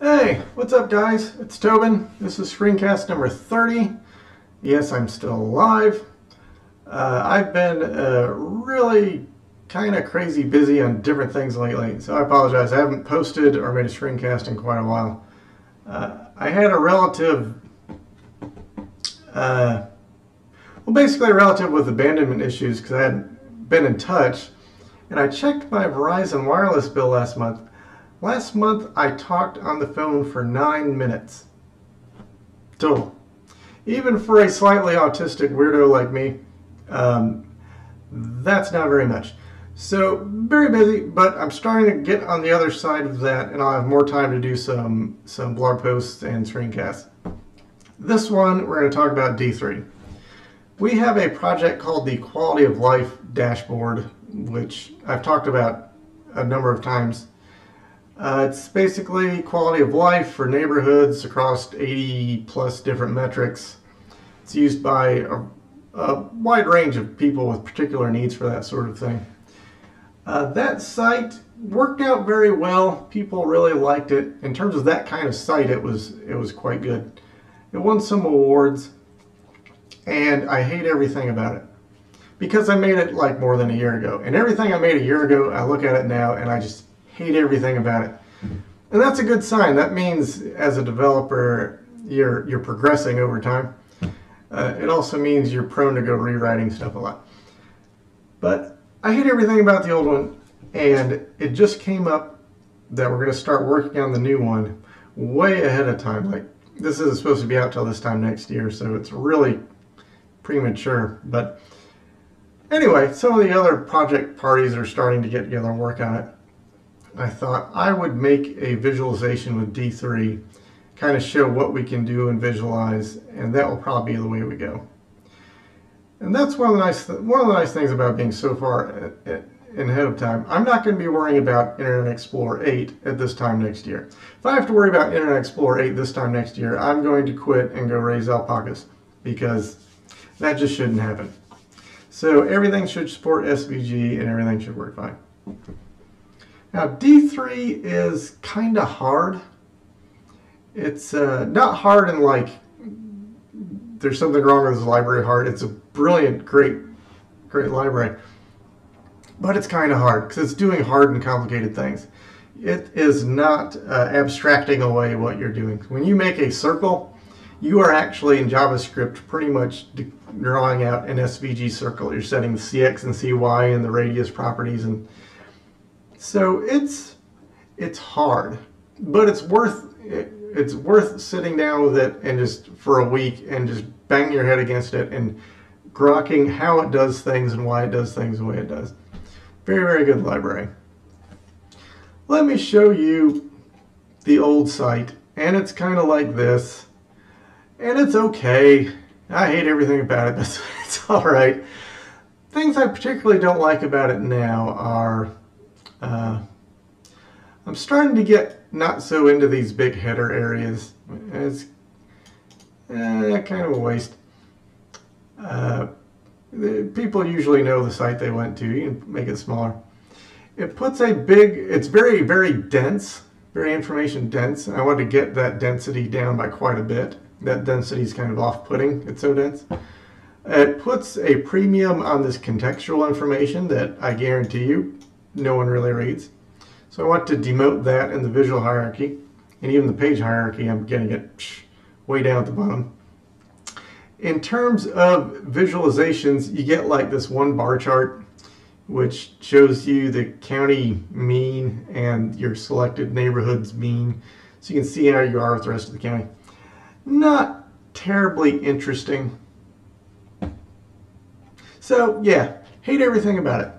Hey, what's up guys? It's Tobin. This is screencast number 30. Yes, I'm still alive. Uh, I've been uh, really kind of crazy busy on different things lately, so I apologize. I haven't posted or made a screencast in quite a while. Uh, I had a relative, uh, well basically a relative with abandonment issues because I hadn't been in touch, and I checked my Verizon wireless bill last month Last month I talked on the phone for nine minutes. Total. Even for a slightly autistic weirdo like me, um, that's not very much. So very busy, but I'm starting to get on the other side of that and I'll have more time to do some, some blog posts and screencasts. This one, we're going to talk about D3. We have a project called the Quality of Life Dashboard, which I've talked about a number of times uh, it's basically quality of life for neighborhoods across 80 plus different metrics. It's used by a, a wide range of people with particular needs for that sort of thing. Uh, that site worked out very well. People really liked it. In terms of that kind of site, it was it was quite good. It won some awards, and I hate everything about it because I made it like more than a year ago. And everything I made a year ago, I look at it now and I just hate everything about it. And that's a good sign. That means as a developer, you're, you're progressing over time. Uh, it also means you're prone to go rewriting stuff a lot. But I hate everything about the old one, and it just came up that we're going to start working on the new one way ahead of time. Like, this isn't supposed to be out till this time next year, so it's really premature. But anyway, some of the other project parties are starting to get together and work on it. I thought I would make a visualization with D3, kind of show what we can do and visualize, and that will probably be the way we go. And that's one of the nice one of the nice things about being so far in ahead of time. I'm not going to be worrying about Internet Explorer 8 at this time next year. If I have to worry about Internet Explorer 8 this time next year, I'm going to quit and go raise alpacas because that just shouldn't happen. So everything should support SVG and everything should work fine. Now D3 is kind of hard. It's uh, not hard in like there's something wrong with this library hard. It's a brilliant, great, great library. But it's kind of hard because it's doing hard and complicated things. It is not uh, abstracting away what you're doing. When you make a circle, you are actually in JavaScript pretty much drawing out an SVG circle. You're setting the CX and CY and the radius properties and so it's it's hard, but it's worth it, it's worth sitting down with it and just for a week and just bang your head against it and grokking how it does things and why it does things the way it does. Very, very good library. Let me show you the old site and it's kind of like this and it's okay. I hate everything about it, but it's all right. Things I particularly don't like about it now are uh, I'm starting to get not so into these big header areas. It's eh, kind of a waste. Uh, the, people usually know the site they went to. You can make it smaller. It puts a big, it's very, very dense, very information dense. I want to get that density down by quite a bit. That density is kind of off-putting. It's so dense. It puts a premium on this contextual information that I guarantee you no one really reads. So I want to demote that in the visual hierarchy. And even the page hierarchy, I'm getting it way down at the bottom. In terms of visualizations, you get like this one bar chart which shows you the county mean and your selected neighborhood's mean. So you can see how you are with the rest of the county. Not terribly interesting. So yeah, hate everything about it.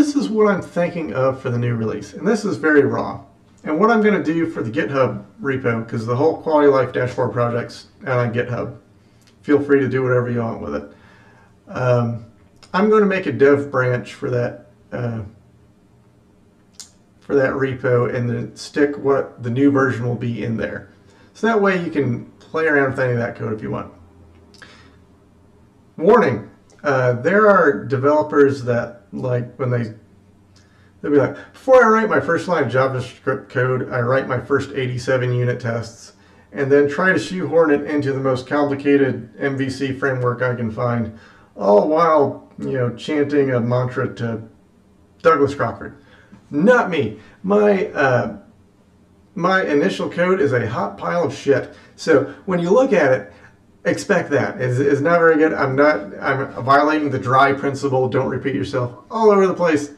This is what I'm thinking of for the new release, and this is very raw. And what I'm going to do for the GitHub repo, because the whole Quality Life Dashboard project's out on GitHub. Feel free to do whatever you want with it. Um, I'm going to make a dev branch for that uh, for that repo and then stick what the new version will be in there. So that way you can play around with any of that code if you want. Warning, uh, there are developers that like when they They'll be like, before I write my first line of JavaScript code, I write my first 87 unit tests and then try to shoehorn it into the most complicated MVC framework I can find, all while, you know, chanting a mantra to Douglas Crockford. Not me. My, uh, my initial code is a hot pile of shit. So when you look at it, expect that. It's, it's not very good. I'm not, I'm violating the dry principle, don't repeat yourself all over the place.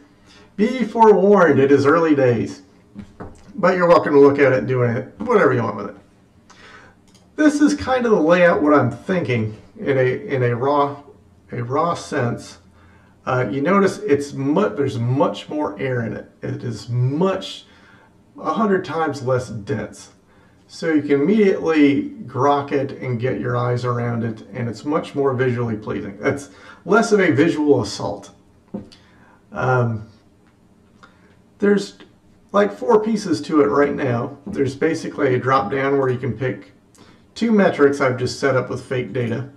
Be forewarned, it is early days. But you're welcome to look at it and do it, whatever you want with it. This is kind of the layout what I'm thinking in a in a raw a raw sense. Uh, you notice it's mu there's much more air in it. It is much a hundred times less dense. So you can immediately grok it and get your eyes around it, and it's much more visually pleasing. It's less of a visual assault. Um, there's like four pieces to it right now. There's basically a drop down where you can pick two metrics I've just set up with fake data,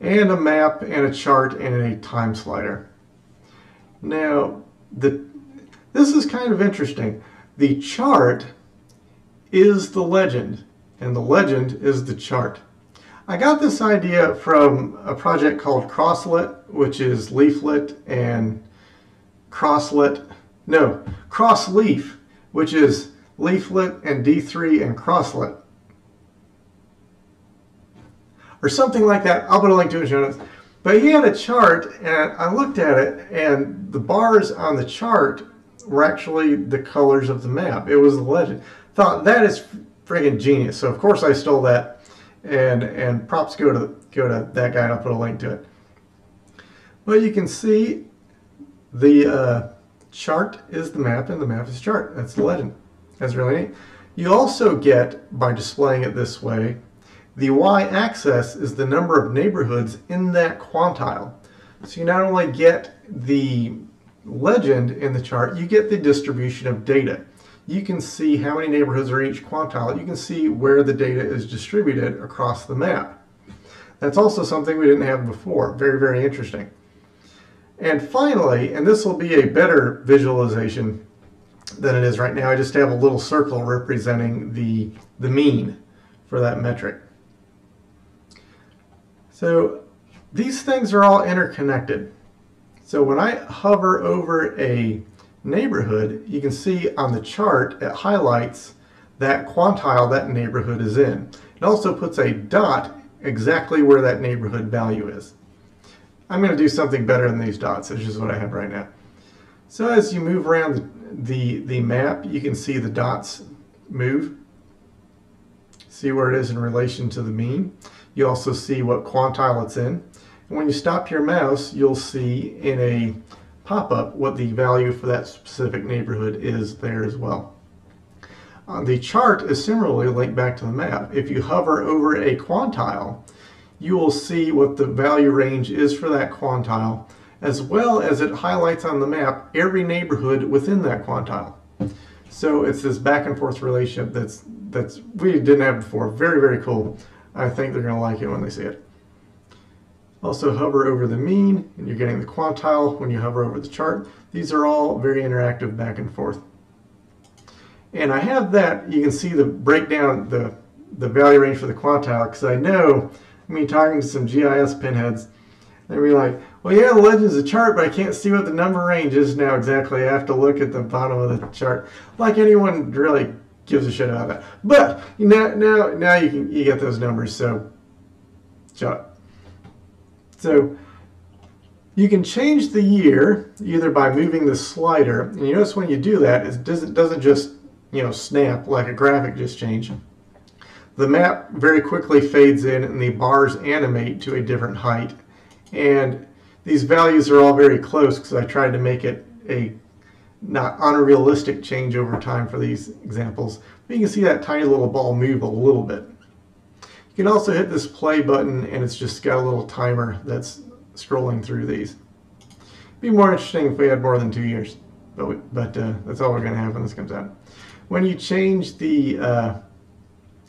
and a map and a chart and a time slider. Now, the, this is kind of interesting. The chart is the legend, and the legend is the chart. I got this idea from a project called Crosslet, which is leaflet and crosslet no, Crossleaf, which is leaflet and D3 and crosslet. Or something like that. I'll put a link to it in show notes. But he had a chart, and I looked at it, and the bars on the chart were actually the colors of the map. It was the legend. Thought that is friggin' genius. So of course I stole that, and and props go to go to that guy, and I'll put a link to it. Well, you can see the uh, chart is the map and the map is chart. That's the legend. That's really neat. You also get, by displaying it this way, the y-axis is the number of neighborhoods in that quantile. So you not only get the legend in the chart, you get the distribution of data. You can see how many neighborhoods are in each quantile. You can see where the data is distributed across the map. That's also something we didn't have before. Very, very interesting. And finally, and this will be a better visualization than it is right now, I just have a little circle representing the, the mean for that metric. So these things are all interconnected. So when I hover over a neighborhood, you can see on the chart it highlights that quantile that neighborhood is in. It also puts a dot exactly where that neighborhood value is. I'm going to do something better than these dots, which is what I have right now. So as you move around the, the, the map, you can see the dots move. See where it is in relation to the mean. You also see what quantile it's in. And when you stop your mouse, you'll see in a pop-up what the value for that specific neighborhood is there as well. Uh, the chart is similarly linked back to the map. If you hover over a quantile, you will see what the value range is for that quantile, as well as it highlights on the map every neighborhood within that quantile. So it's this back and forth relationship that's that's we didn't have before. Very, very cool. I think they're going to like it when they see it. Also hover over the mean, and you're getting the quantile when you hover over the chart. These are all very interactive back and forth. And I have that, you can see the breakdown, the, the value range for the quantile, because I know I mean, talking to some GIS pinheads, they'd be like, well, yeah, the legend's a chart, but I can't see what the number range is now exactly. I have to look at the bottom of the chart. Like anyone really gives a shit about that. But now, now, now you can you get those numbers. So. So, you can change the year either by moving the slider, and you notice when you do that, it doesn't doesn't just you know snap like a graphic just changed. The map very quickly fades in and the bars animate to a different height. And these values are all very close because I tried to make it a not unrealistic change over time for these examples. But you can see that tiny little ball move a little bit. You can also hit this play button and it's just got a little timer that's scrolling through these. Be more interesting if we had more than two years, but, we, but uh, that's all we're going to have when this comes out. When you change the uh,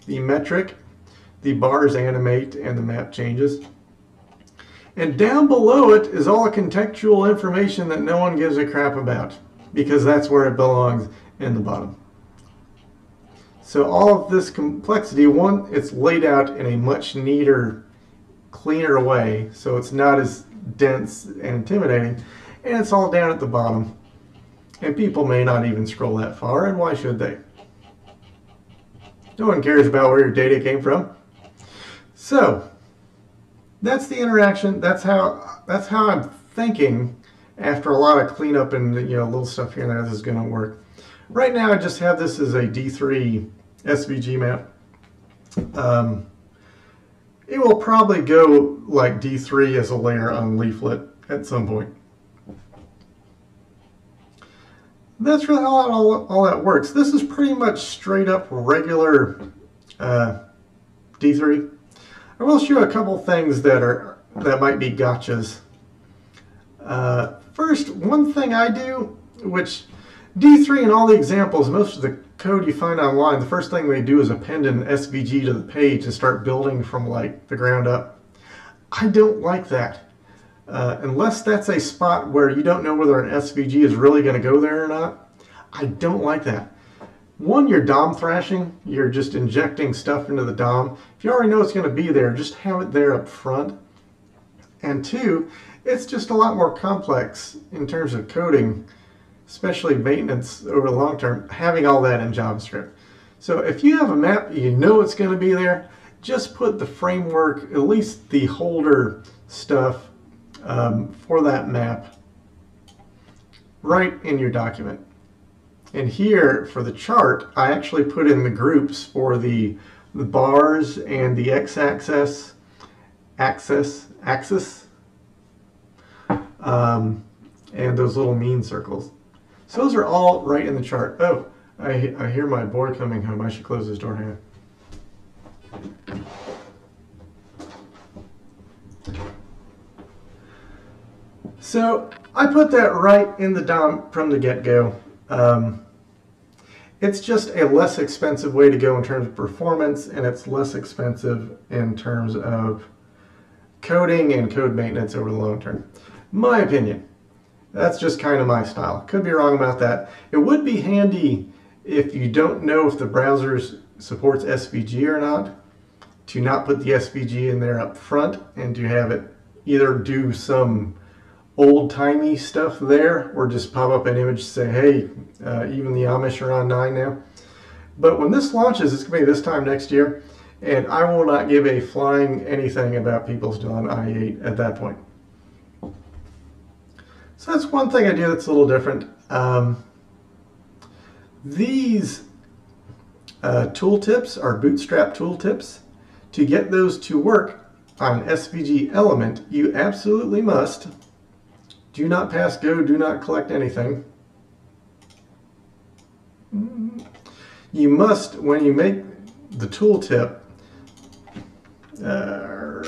the metric, the bars animate, and the map changes. And down below it is all contextual information that no one gives a crap about. because that's where it belongs in the bottom. So all of this complexity, one, it's laid out in a much neater, cleaner way, so it's not as dense and intimidating, and it's all down at the bottom. And people may not even scroll that far, and why should they? No one cares about where your data came from. So, that's the interaction. That's how that's how I'm thinking after a lot of cleanup and you know little stuff here and there. This is going to work. Right now, I just have this as a D3 SVG map. Um, it will probably go like D3 as a layer on leaflet at some point. That's really how all, all that works. This is pretty much straight up regular uh, D3. I will show a couple things that are that might be gotchas. Uh, first, one thing I do, which D3 and all the examples, most of the code you find online, the first thing they do is append an SVG to the page and start building from like the ground up. I don't like that. Uh, unless that's a spot where you don't know whether an SVG is really going to go there or not, I don't like that. One, you're DOM thrashing. You're just injecting stuff into the DOM. If you already know it's going to be there, just have it there up front. And two, it's just a lot more complex in terms of coding, especially maintenance over the long term, having all that in JavaScript. So if you have a map, you know it's going to be there, just put the framework, at least the holder stuff um, for that map right in your document. And here for the chart, I actually put in the groups for the, the bars and the x-axis, axis, axis, um, and those little mean circles. So those are all right in the chart. Oh, I, I hear my boy coming home. I should close this door here. So I put that right in the DOM from the get-go. Um, it's just a less expensive way to go in terms of performance, and it's less expensive in terms of coding and code maintenance over the long term. My opinion. That's just kind of my style. Could be wrong about that. It would be handy if you don't know if the browser supports SVG or not, to not put the SVG in there up front and to have it either do some old-timey stuff there or just pop up an image say, hey, uh, even the Amish are on 9 now. But when this launches, it's going to be this time next year, and I will not give a flying anything about people still on IE8 at that point. So that's one thing I do that's a little different. Um, these uh, tooltips are bootstrap tooltips. To get those to work on an SVG element, you absolutely must do not pass go, do not collect anything. You must, when you make the tooltip, uh,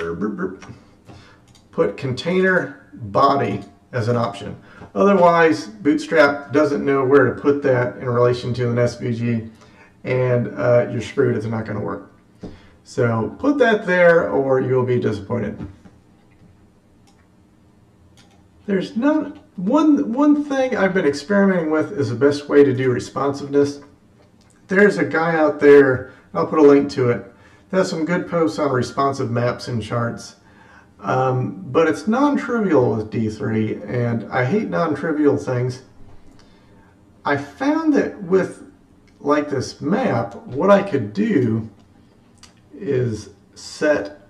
put container body as an option. Otherwise, Bootstrap doesn't know where to put that in relation to an SVG, and uh, you're screwed. It's not going to work. So put that there, or you'll be disappointed. There's none. One one thing I've been experimenting with is the best way to do responsiveness. There's a guy out there. I'll put a link to it. That has some good posts on responsive maps and charts. Um, but it's non-trivial with D3, and I hate non-trivial things. I found that with like this map, what I could do is set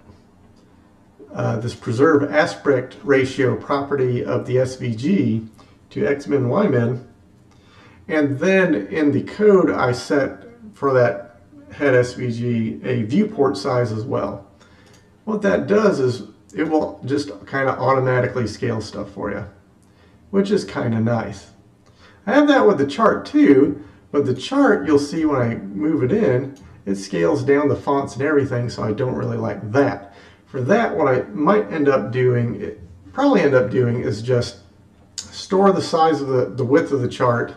uh, this preserve aspect ratio property of the SVG to xmin ymin, and then in the code I set for that head SVG a viewport size as well. What that does is it will just kind of automatically scale stuff for you, which is kind of nice. I have that with the chart too, but the chart you'll see when I move it in, it scales down the fonts and everything, so I don't really like that. For that, what I might end up doing, probably end up doing, is just store the size of the, the width of the chart,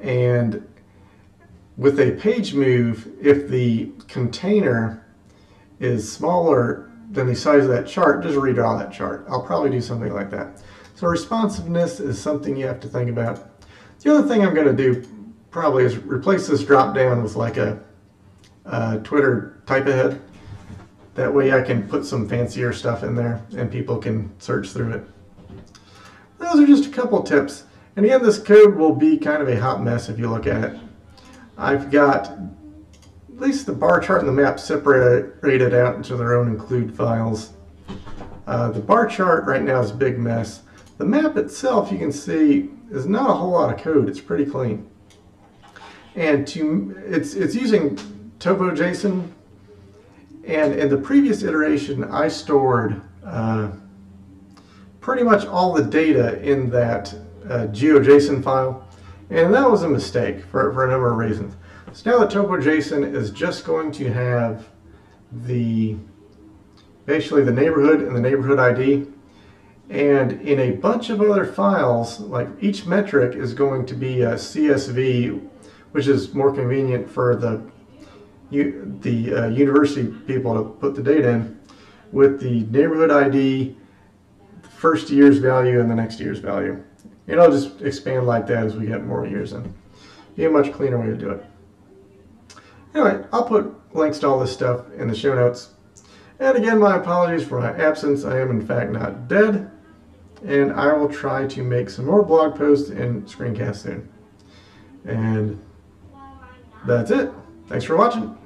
and with a page move, if the container is smaller then the size of that chart, just redraw that chart. I'll probably do something like that. So responsiveness is something you have to think about. The other thing I'm going to do probably is replace this drop down with like a, a Twitter type ahead. That way I can put some fancier stuff in there and people can search through it. Those are just a couple tips. And again, this code will be kind of a hot mess if you look at it. I've got at least the bar chart and the map separated out into their own include files. Uh, the bar chart right now is a big mess. The map itself, you can see, is not a whole lot of code. It's pretty clean. And to it's it's using TopoJSON. And in the previous iteration, I stored uh, pretty much all the data in that uh, GeoJSON file. And that was a mistake for, for a number of reasons. So now the TopoJSON is just going to have the basically the neighborhood and the neighborhood ID. And in a bunch of other files, like each metric is going to be a CSV, which is more convenient for the the uh, university people to put the data in with the neighborhood ID, first year's value, and the next year's value. And I'll just expand like that as we get more years in. Be a much cleaner way to do it. Anyway, I'll put links to all this stuff in the show notes. And again, my apologies for my absence. I am in fact not dead. And I will try to make some more blog posts and screencasts soon. And that's it. Thanks for watching.